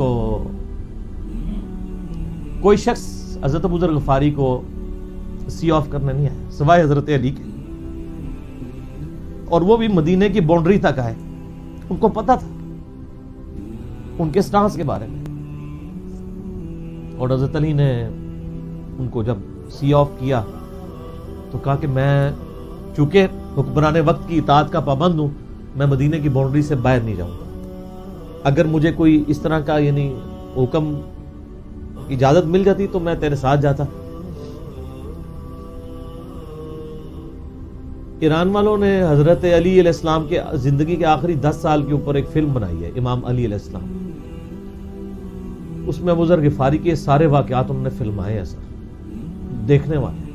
तो कोई शख्स हज़रत बुज़ुर्ग गफारी को सी ऑफ़ करने नहीं आया सवाए हज़रत अली के। और वो भी मदीने की बाउंड्री तक आए। उनको पता था उनके स्टांस के बारे में। और हज़रत अली ने उनको जब सी ऑफ़ किया तो कहा कि मैं चूँकि हुक्मरान वक्त की इतात का पाबंद हूँ, मैं मदीने की बाउंड्री से बाहर नहीं जाऊँगा। अगर मुझे कोई इस तरह का, यानी हुक्म, इजाज़त मिल जाती तो मैं तेरे साथ जाता। ईरान वालों ने हज़रत अली इस्लाम के ज़िंदगी के आखिरी दस साल के ऊपर एक फ़िल्म बनाई है, इमाम अली इस्लाम उसमें मुजर गिफारी के सारे वाकत उन्होंने फिल्माए हैं, सर। देखने वाले